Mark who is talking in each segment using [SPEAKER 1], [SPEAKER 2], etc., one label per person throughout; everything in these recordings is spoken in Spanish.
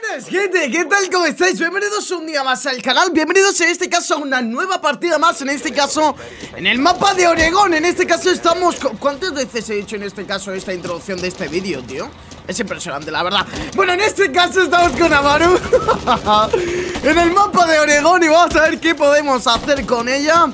[SPEAKER 1] buenas gente, ¿qué tal? ¿Cómo estáis? Bienvenidos un día más al canal Bienvenidos en este caso a una nueva partida más En este caso, en el mapa de Oregón En este caso estamos... ¿Cuántas veces he dicho en este caso esta introducción de este vídeo, tío? Es impresionante, la verdad Bueno, en este caso estamos con Amaru En el mapa de Oregón Y vamos a ver qué podemos hacer con ella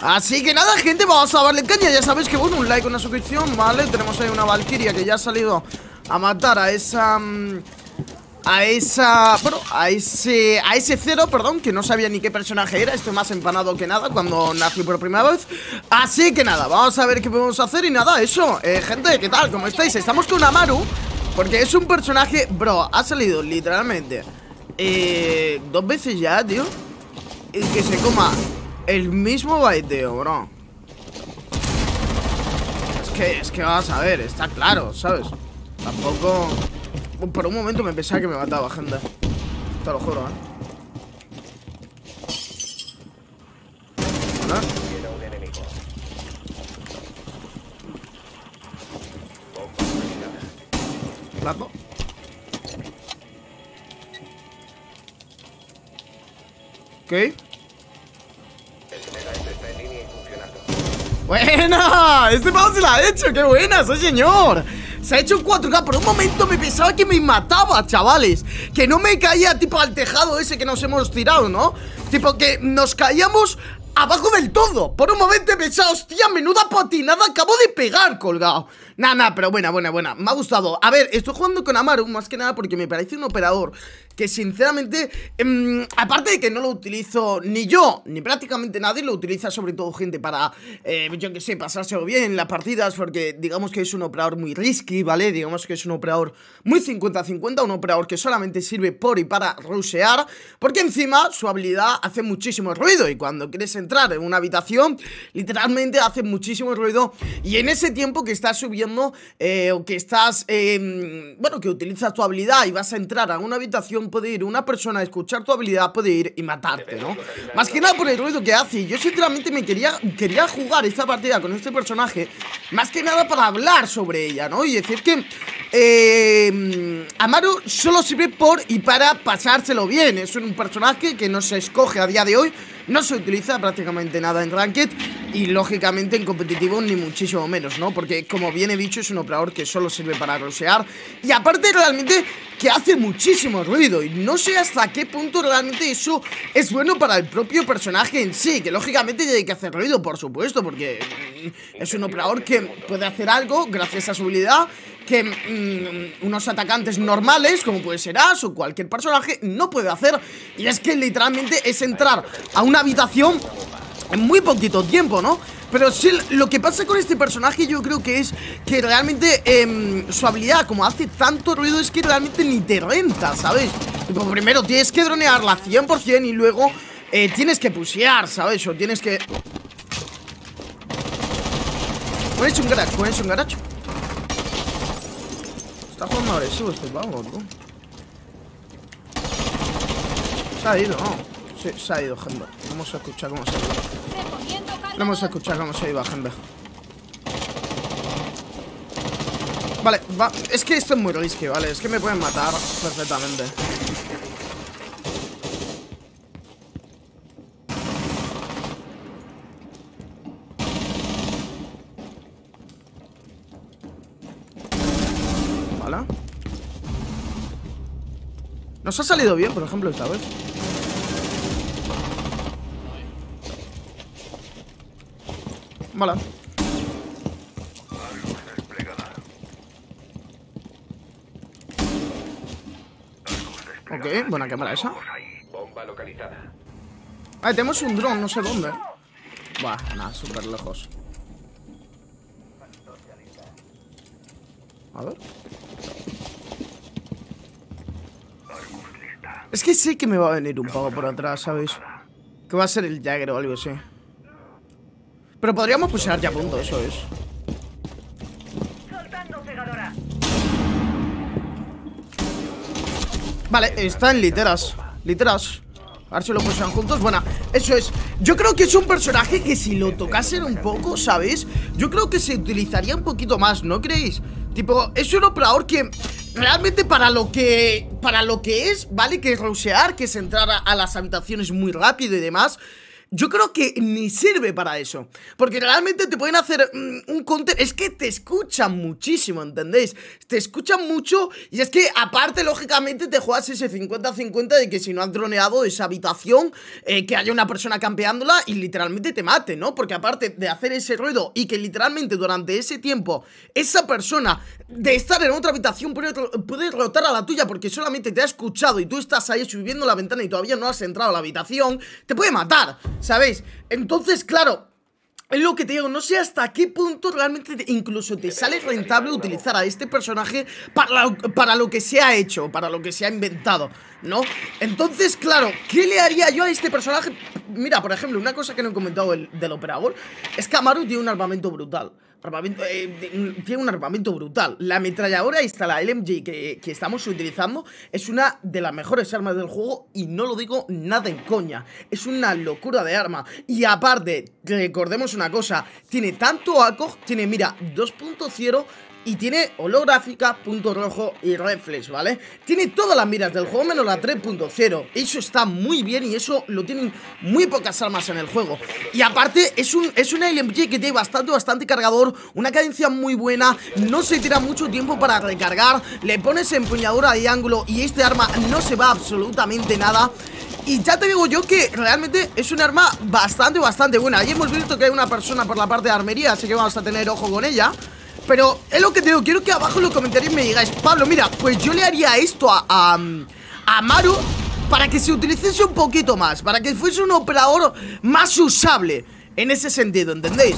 [SPEAKER 1] Así que nada, gente, vamos a darle caña Ya sabéis que, bueno, un like, una suscripción, ¿vale? Tenemos ahí una Valkyria que ya ha salido a matar a esa... Mm, a esa... Bueno, a ese... A ese cero, perdón, que no sabía ni qué personaje era Estoy más empanado que nada cuando nací por primera vez Así que nada, vamos a ver qué podemos hacer Y nada, eso, eh, gente, ¿qué tal? ¿Cómo estáis? Estamos con Amaru Porque es un personaje... Bro, ha salido literalmente eh, Dos veces ya, tío Y que se coma el mismo baiteo, bro Es que, es que vas a ver, está claro, ¿sabes? Tampoco... Por un momento me pensaba que me mataba, gente. Te lo juro, ¿eh? ¿Qué? ¡Buena! Este pavo se la ha hecho, qué buena, soy señor se ha hecho un 4K Por un momento me pensaba que me mataba, chavales. Que no me caía tipo al tejado ese que nos hemos tirado, ¿no? Tipo que nos caíamos abajo del todo. Por un momento he pensado, hostia, menuda patinada acabo de pegar colgado Nah, nah, pero buena, buena, buena. Me ha gustado. A ver, estoy jugando con Amaru Más que nada porque me parece un operador Que sinceramente em, Aparte de que no lo utilizo ni yo Ni prácticamente nadie Lo utiliza sobre todo gente para eh, Yo que sé, pasárselo bien en las partidas Porque digamos que es un operador muy risky, ¿vale? Digamos que es un operador muy 50-50 Un operador que solamente sirve por y para rushear Porque encima su habilidad hace muchísimo ruido Y cuando quieres entrar en una habitación Literalmente hace muchísimo ruido Y en ese tiempo que estás subiendo eh, o que estás, eh, bueno, que utilizas tu habilidad y vas a entrar a una habitación, puede ir una persona a escuchar tu habilidad, puede ir y matarte, ¿no? Más que nada por el ruido que hace. Yo sinceramente me quería, quería jugar esta partida con este personaje, más que nada para hablar sobre ella, ¿no? Y decir que eh, Amaru solo sirve por y para pasárselo bien. Es un personaje que no se escoge a día de hoy no se utiliza prácticamente nada en Ranked y lógicamente en competitivo ni muchísimo menos, ¿no? Porque como bien he dicho es un operador que solo sirve para rosear y aparte realmente que hace muchísimo ruido y no sé hasta qué punto realmente eso es bueno para el propio personaje en sí, que lógicamente tiene que hacer ruido, por supuesto, porque es un operador que puede hacer algo gracias a su habilidad que mm, unos atacantes normales, como puede ser Ash o cualquier personaje, no puede hacer. Y es que literalmente es entrar a una habitación en muy poquito tiempo, ¿no? Pero sí, lo que pasa con este personaje yo creo que es que realmente em, su habilidad, como hace tanto ruido, es que realmente ni te renta, ¿sabes? Tipo, primero tienes que dronearla 100% y luego eh, tienes que pusear, ¿sabes? O tienes que... Pones un garage, pones un garage Está jugando agresivo este pavo. Se ha ido, ¿no? Sí, se ha ido, gente. Vamos a escuchar cómo se ido Vamos a escuchar cómo se iba, gente. Vale, va. es que esto es muy risky, ¿vale? Es que me pueden matar perfectamente. Nos ha salido bien, por ejemplo, esta vez. Vale. Ok, buena cámara esa. Ah, tenemos un dron, no sé dónde. Buah, nada, súper lejos. A ver. Es que sé que me va a venir un poco por atrás, ¿sabéis? Que va a ser el Jagger o algo así. Pero podríamos pusear ya a punto, eso es. Vale, está en literas. Literas. A ver si lo pusieran juntos. Bueno, eso es. Yo creo que es un personaje que si lo tocasen un poco, ¿sabéis? Yo creo que se utilizaría un poquito más, ¿no creéis? Tipo, es un operador que realmente para lo que para lo que es, ¿vale? Que es rushear, que es entrar a las habitaciones muy rápido y demás yo creo que ni sirve para eso. Porque realmente te pueden hacer mm, un counter. Es que te escuchan muchísimo, ¿entendéis? Te escuchan mucho. Y es que, aparte, lógicamente, te juegas ese 50-50 de que si no has droneado esa habitación, eh, que haya una persona campeándola y literalmente te mate, ¿no? Porque aparte de hacer ese ruido y que literalmente durante ese tiempo esa persona de estar en otra habitación puede, puede rotar a la tuya porque solamente te ha escuchado y tú estás ahí subiendo la ventana y todavía no has entrado a la habitación, te puede matar. ¿Sabéis? Entonces, claro, es lo que te digo, no sé hasta qué punto realmente incluso te sale rentable utilizar a este personaje para, para lo que se ha hecho, para lo que se ha inventado, ¿no? Entonces, claro, ¿qué le haría yo a este personaje? Mira, por ejemplo, una cosa que no he comentado del operador es que Amaru tiene un armamento brutal. Eh, tiene un armamento brutal. La ametralladora esta, la LMG que, que, estamos utilizando, es una de las mejores armas del juego y no lo digo nada en coña. Es una locura de arma. Y aparte, recordemos una cosa, tiene tanto ACOG, tiene, mira, 2.0 y tiene holográfica, punto rojo y reflex, ¿vale? Tiene todas las miras del juego menos la 3.0 Eso está muy bien y eso lo tienen muy pocas armas en el juego. Y aparte es un, es una LMG que tiene bastante, bastante cargador Una cadencia muy buena, no se tira mucho tiempo para recargar Le pones empuñadura de ángulo y este arma no se va absolutamente nada. Y ya te digo yo que realmente es un arma bastante, bastante buena. Ahí hemos visto que hay una persona por la parte de armería Así que vamos a tener ojo con ella pero es lo que te digo, quiero que abajo en los comentarios me digáis Pablo, mira, pues yo le haría esto a, a, Maru Para que se utilizase un poquito más Para que fuese un operador más usable En ese sentido, ¿entendéis?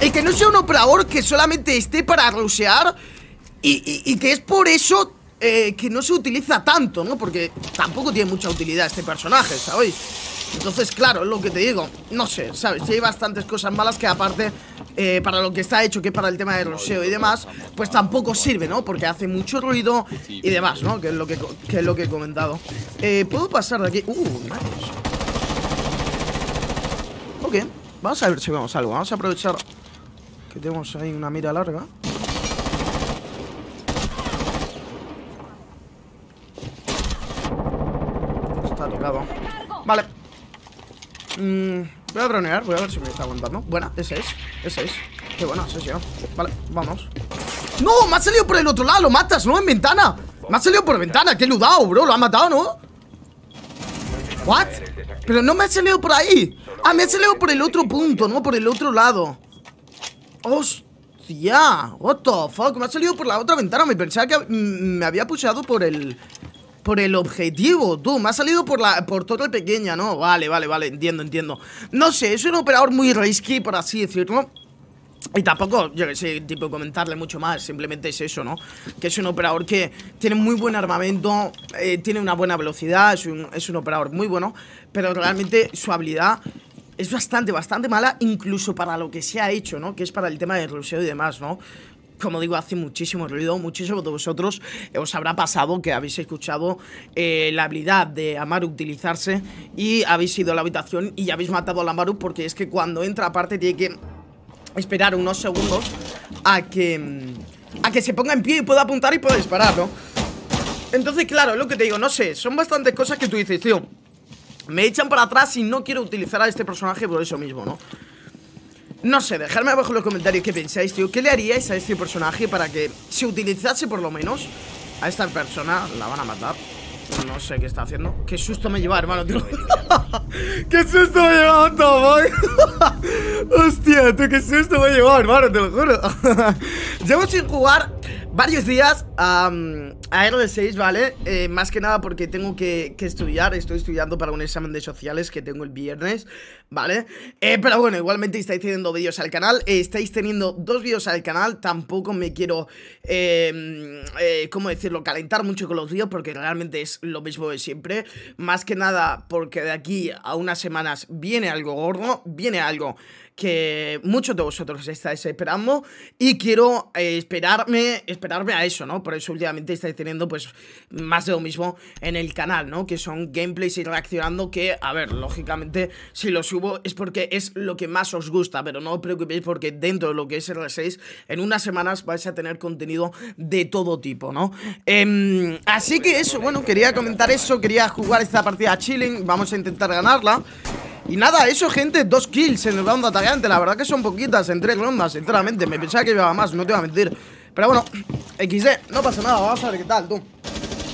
[SPEAKER 1] Y que no sea un operador que solamente esté para rushear y, y, que es por eso eh, que no se utiliza tanto, ¿no? Porque tampoco tiene mucha utilidad este personaje, ¿sabéis? Entonces, claro, es lo que te digo No sé, ¿sabes? hay bastantes cosas malas que aparte eh, Para lo que está hecho, que para el tema de roseo y demás Pues tampoco sirve, ¿no? Porque hace mucho ruido y demás, ¿no? Que es lo que, es lo que he comentado eh, ¿Puedo pasar de aquí? Uh, Ok, vamos a ver si vemos algo Vamos a aprovechar que tenemos ahí una mira larga Está tocado Vale Mm, voy a dronear, voy a ver si me está aguantando. Buena, ese es, ese es. Qué buena sesión Vale, vamos. ¡No! Me ha salido por el otro lado, lo matas, ¿no? En ventana Me ha salido por ventana, qué ludado, bro Lo ha matado, ¿no? ¿What? Pero no me ha salido por ahí. Ah, me ha salido por el otro punto, ¿no? Por el otro lado. Hostia What the fuck Me ha salido por la otra ventana. Me pensaba que me había pushado por el por el objetivo, tú, me ha salido por la por torre pequeña, ¿no? Vale, vale, vale, entiendo, entiendo No sé, es un operador muy risky, por así decirlo y tampoco, yo que sé, tipo comentarle mucho más, simplemente es eso, ¿no? Que es un operador que tiene muy buen armamento, eh, tiene una buena velocidad, es un, es un operador muy bueno, pero realmente su habilidad es bastante, bastante mala, incluso para lo que se ha hecho, ¿no? Que es para el tema de ruseo y demás, ¿no? Como digo, hace muchísimo ruido. Muchísimos de vosotros os habrá pasado que habéis escuchado eh, la habilidad de Amaru utilizarse y habéis ido a la habitación y habéis matado a Amaru porque es que cuando entra aparte tiene que esperar unos segundos a que, a que se ponga en pie y pueda apuntar y pueda disparar, ¿no? Entonces, claro, es lo que te digo, no sé, son bastantes cosas que tú dices, tío, me echan para atrás y no quiero utilizar a este personaje por eso mismo, ¿no? No sé, dejadme abajo en los comentarios qué pensáis, tío. ¿Qué le haríais a este personaje para que se utilizase por lo menos a esta persona? La van a matar. No sé qué está haciendo. Qué susto me lleva, hermano, Qué susto me lleva, Tommy Hostia, tú, qué susto me lleva, hermano, te lo juro. Llevo sin jugar varios días a R6, ¿vale? Eh, más que nada porque tengo que, estudiar Estoy estudiando para un examen de sociales que tengo el viernes, ¿vale? Eh, pero bueno, igualmente estáis teniendo vídeos al canal Estáis teniendo dos vídeos al canal Tampoco me quiero, em, eh, ¿cómo decirlo? Calentar mucho con los vídeos porque realmente es lo mismo de siempre Más que nada porque de aquí a unas semanas viene algo gordo Viene algo que muchos de vosotros estáis esperando y quiero eh, esperarme, esperarme a eso, ¿no? Por eso últimamente estáis teniendo pues más de lo mismo en el canal, ¿no? Que son gameplays y reaccionando que, a ver, lógicamente si lo subo es porque es lo que más os gusta, pero no os preocupéis porque dentro de lo que es R6, en unas semanas vais a tener contenido de todo tipo, ¿no? Em, así que eso, bueno, quería comentar eso, quería jugar esta partida chilling, vamos a intentar ganarla. Y nada, eso, gente, dos kills en el round atacante La verdad que son poquitas en tres rondas, sinceramente Me pensaba que iba más, no te voy a mentir Pero bueno, XD, no pasa nada, vamos a ver qué tal, tú.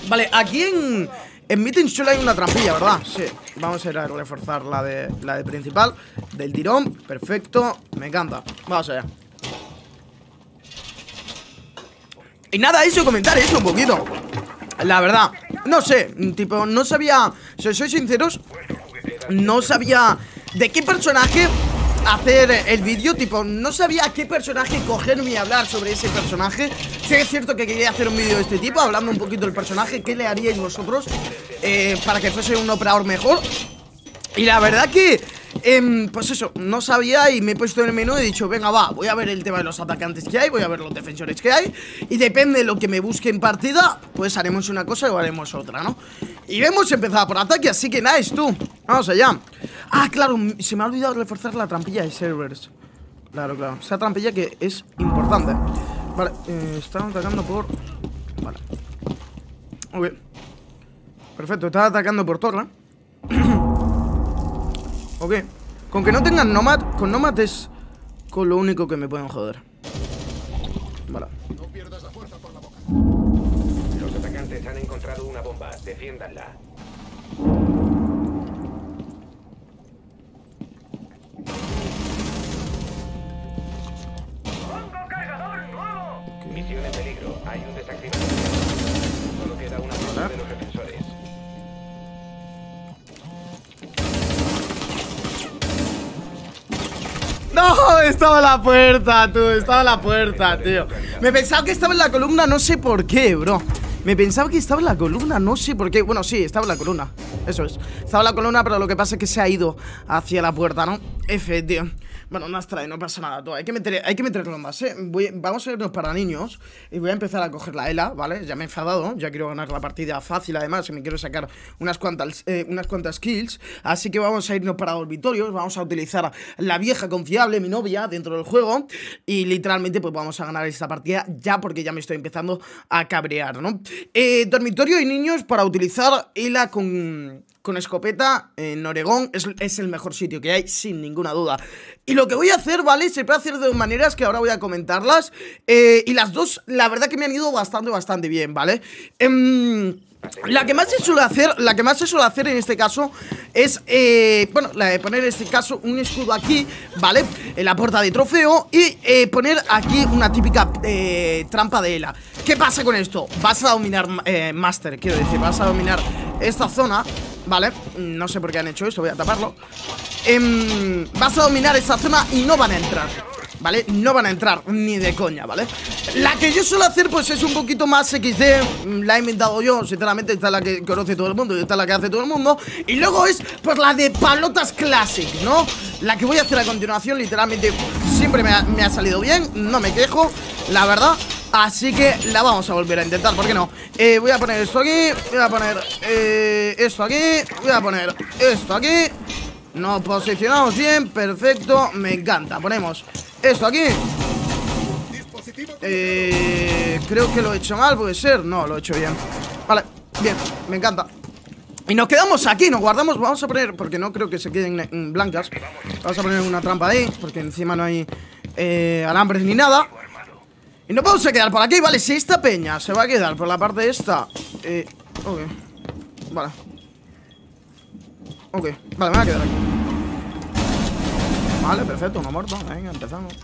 [SPEAKER 1] Vale, aquí en, en Meeting solo hay una trampilla, ¿verdad? Sí, vamos a ir a reforzar la de, la de principal Del tirón, perfecto, me encanta. Vamos allá. Y nada, eso, comentar eso un poquito. La verdad, no sé, tipo, no sabía Si soy sinceros no sabía de qué personaje hacer el vídeo, tipo, no sabía qué personaje cogerme y hablar sobre ese personaje. Sí es cierto que quería hacer un vídeo de este tipo, hablando un poquito del personaje, qué le haríais vosotros eh, para que fuese un operador mejor. Y la verdad que Em, pues eso, no sabía y me he puesto en el menú y he dicho, venga va, voy a ver el tema de los atacantes que hay, voy a ver los defensores que hay Y depende de lo que me busque en partida, pues haremos una cosa o haremos otra, ¿no? Y hemos empezado por ataque, así que nice, tú Vamos allá Ah, claro, se me ha olvidado reforzar la trampilla de servers Claro, claro, esa trampilla que es importante Vale, eh, están atacando por... Vale Ok Perfecto, están atacando por torre Ok. Con que no tengan Nomad, con Nomad es con lo único que me pueden joder. Vale. No pierdas la fuerza por la boca.
[SPEAKER 2] Los atacantes han encontrado una bomba. Defiéndanla.
[SPEAKER 1] No, estaba en la puerta, tú, estaba en la puerta, tío. Me pensaba que estaba en la columna, no sé por qué, bro. Me pensaba que estaba en la columna, no sé por qué. Bueno, sí, estaba en la columna, eso es. Estaba en la columna, pero lo que pasa es que se ha ido hacia la puerta, ¿no? F, tío bueno, no trae, no pasa nada. Hay que meter, hay que meterlo más, ¿eh? vamos a irnos para niños y voy a empezar a coger la ELA, ¿vale? Ya me he enfadado, ya quiero ganar la partida fácil, además, y me quiero sacar unas cuantas, eh, unas cuantas kills. Así que vamos a irnos para dormitorios, vamos a utilizar la vieja confiable, mi novia, dentro del juego. Y literalmente, pues vamos a ganar esta partida ya porque ya me estoy empezando a cabrear, ¿no? Eh, dormitorio y niños para utilizar ELA con con escopeta en Oregón es, el mejor sitio que hay, sin ninguna duda. Y lo que voy a hacer, ¿vale? Se puede hacer de dos maneras que ahora voy a comentarlas. Eh, y las dos, la verdad que me han ido bastante, bastante bien, ¿vale? Em, la que más se suele hacer, la que más se suele hacer en este caso es, eh, bueno, la de poner en este caso un escudo aquí, ¿vale? En la puerta de trofeo y eh, poner aquí una típica trampa de ELA. ¿Qué pasa con esto? Vas a dominar Master, quiero decir, vas a dominar esta zona Vale, no sé por qué han hecho esto, voy a taparlo eh, Vas a dominar esta zona y no van a entrar ¿Vale? No van a entrar, ni de coña, ¿vale? La que yo suelo hacer, pues es un poquito más XD La he inventado yo, sinceramente Esta es la que conoce todo el mundo y esta es la que hace todo el mundo Y luego es, pues la de palotas classic, ¿no? La que voy a hacer a continuación, literalmente Siempre me ha salido bien, no me quejo La verdad Así que la vamos a volver a intentar, ¿por qué no? Eh, voy a poner esto aquí Voy a poner eh, esto aquí Voy a poner esto aquí. Nos posicionamos bien, perfecto Me encanta, ponemos esto aquí. Eh, Creo que lo he hecho mal, puede ser. No, lo he hecho bien. Vale, bien, me encanta. Y nos quedamos aquí, nos guardamos, vamos a poner Porque no creo que se queden blancas. Vamos a poner una trampa ahí Porque encima no hay eh, alambres ni nada y no podemos quedar por aquí, vale, si esta peña se va a quedar por la parte esta Eh, ok Vale. Ok, vale, me voy a quedar aquí. Vale, perfecto, uno muerto, venga, empezamos.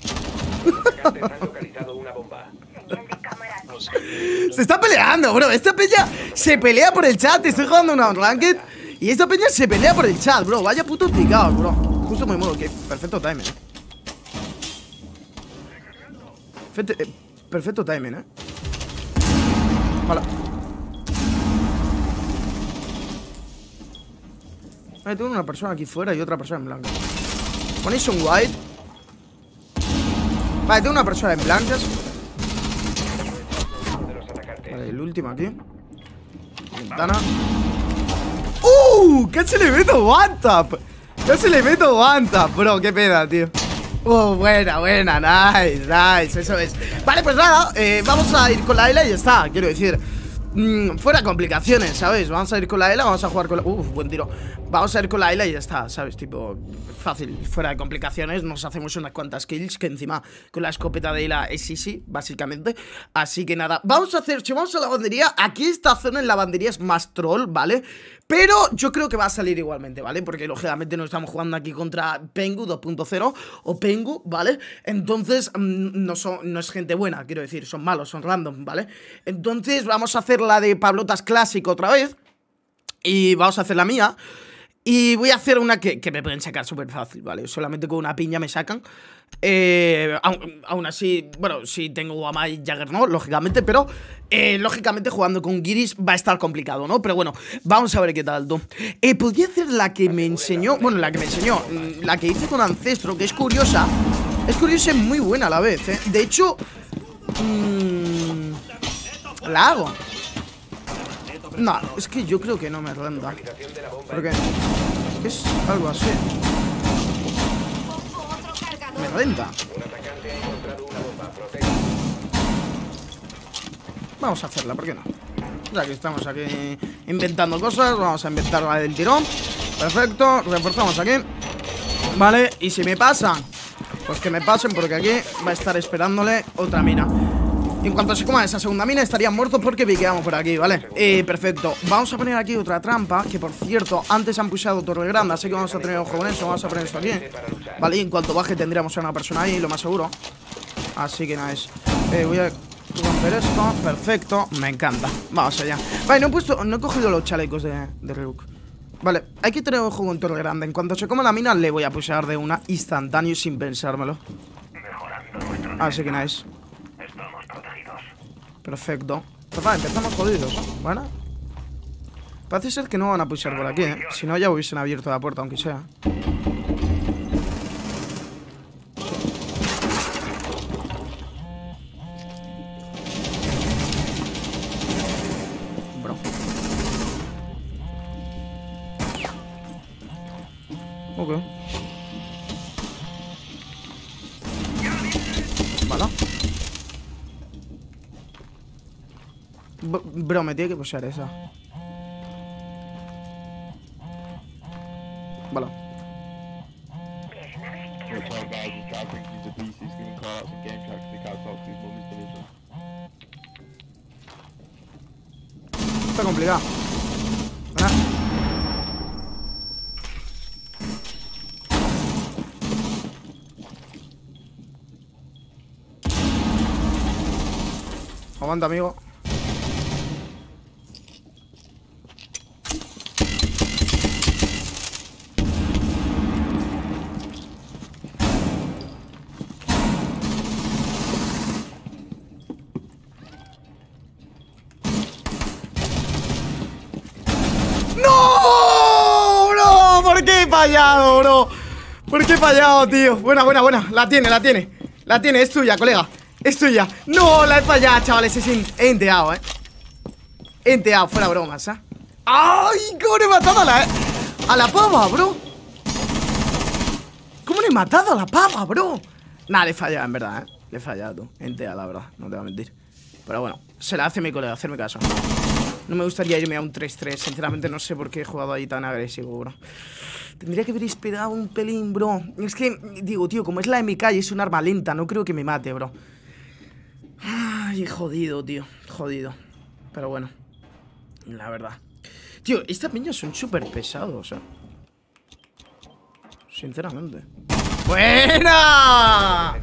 [SPEAKER 1] Se está peleando, bro, esta peña se pelea por el chat Estoy jugando una ranked Y esta peña se pelea por el chat, bro Vaya puto picado, bro. Justo muy modo, que perfecto timing. Fete, eh, Perfecto timing, ¿eh? Vale Vale, tengo una persona aquí fuera y otra persona en blanco Ponéis un white Vale, tengo una persona en blancas Vale, el última aquí. Ventana. ¡Uh! Casi le meto one tap. Casi le meto one tap, bro. Qué pena, tío. Uh, buena, buena, nice, nice, eso es. Vale, pues nada, eh, vamos a ir con la Ela y ya está, quiero decir mm, Fuera complicaciones, ¿sabes? Vamos a ir con la Ela, vamos a jugar con la... Uf, buen tiro Vamos a ir con la Ela y ya está, ¿sabes? Tipo, fácil, fuera de complicaciones Nos hacemos unas cuantas kills Que encima con la escopeta de Ela es easy, básicamente Así que nada, vamos a hacer, si vamos a la lavandería Aquí esta zona en la lavandería es más troll, ¿vale? Pero yo creo que va a salir igualmente, ¿vale? Porque lógicamente no estamos jugando aquí contra Pengu 2.0 o Pengu, ¿vale? Entonces mm, no, son, no es gente buena, quiero decir, son malos, son random, ¿vale? Entonces vamos a hacer la de Pablotas clásico otra vez y vamos a hacer la mía. Y voy a hacer una que, me pueden sacar súper fácil, ¿vale? Solamente con una piña me sacan. Eh, aún, así, bueno, si tengo a Mike Jagger, ¿no? Lógicamente, pero eh, lógicamente jugando con Giris va a estar complicado, ¿no? Pero bueno, vamos a ver qué tal. Eh, podría hacer la que me enseñó, bueno, la que me enseñó, mm, la que hice con Ancestro, que es curiosa. Es curiosa y muy buena a la vez, ¿eh? De hecho, mmm, la hago. No, es que yo creo que no me renta. Porque es algo así. Me renta. Vamos a hacerla, ¿por qué no? Ya que estamos aquí inventando cosas, vamos a inventar la del tirón. Perfecto, reforzamos aquí. Vale, y si me pasan, pues que me pasen porque aquí va a estar esperándole otra mina. En cuanto se coma esa segunda mina estaría muerto porque piqueamos por aquí, ¿vale? Eh, perfecto. Vamos a poner aquí otra trampa Que por cierto, antes han pushado Torre Grande Así que vamos a tener ojo con eso Vamos a poner esto aquí Vale, y en cuanto baje tendríamos a una persona ahí Lo más seguro. Así que nada es eh, Voy a romper esto. Perfecto, me encanta. Vamos allá. Vale, no he puesto No he cogido los chalecos de, de Vale, hay que tener ojo con Torre Grande En cuanto se coma la mina Le voy a pushar de una instantáneo sin pensármelo. Así que nice Perfecto. Pues empezamos jodidos. Bueno. Parece ser que no van a pushar por aquí, ¿eh? Si no, ya hubiesen abierto la puerta, aunque sea tiene que pushar esa. Vale. Está complicado. Aguanta, amigo. Fallado, bro. ¿Por qué he fallado, tío? Buena, buena, buena. La tiene, la tiene. La tiene, es tuya, colega. Es tuya. No, la he fallado, chavales Es he enteado, eh. He enteado, fuera bromas, ¿eh? ¡Ay! ¿Cómo le he matado a la... A la pava, bro ¿Cómo le he matado a la pava, bro? Nada, le he fallado, en verdad, ¿eh? Le he fallado, he enteado, la verdad. No te voy a mentir. Pero bueno, se la hace mi colega, hacerme caso. No me gustaría irme a un 3-3 Sinceramente no sé por qué he jugado ahí tan agresivo, bro Tendría que haber esperado un pelín, bro. Es que, digo, tío, como es la MK y es un arma lenta No creo que me mate, bro. Ay, jodido, tío Jodido. Pero bueno La verdad. Tío, estas piñas son súper pesados, sea Sinceramente ¡Buena!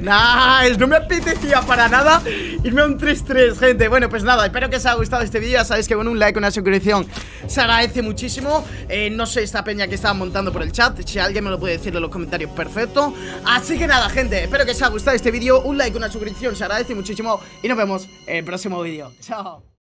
[SPEAKER 1] Nice, no me apetecía para nada irme a un 3-3, gente. Bueno, pues nada, espero que os haya gustado este vídeo. Ya sabéis que con un like, una suscripción se agradece muchísimo. Eh, No sé esta peña que estaba montando por el chat Si alguien me lo puede decir en los comentarios, perfecto. Así que nada, gente, espero que os haya gustado este vídeo. Un like, una suscripción se agradece muchísimo Y nos vemos en el próximo vídeo. Chao